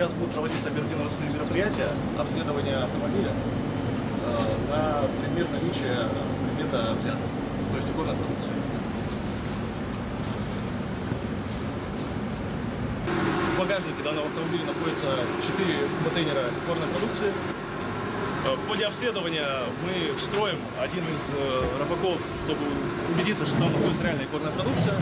сейчас будут проводиться оперативно-розыскные мероприятия, обследование автомобиля э, на предмет наличия предмета взятого, то есть горной продукции. В багажнике данного автомобиля находится 4 контейнера горной продукции. Э, в ходе обследования мы вскроем один из э, рыбаков, чтобы убедиться, что там находится реальная горная продукция.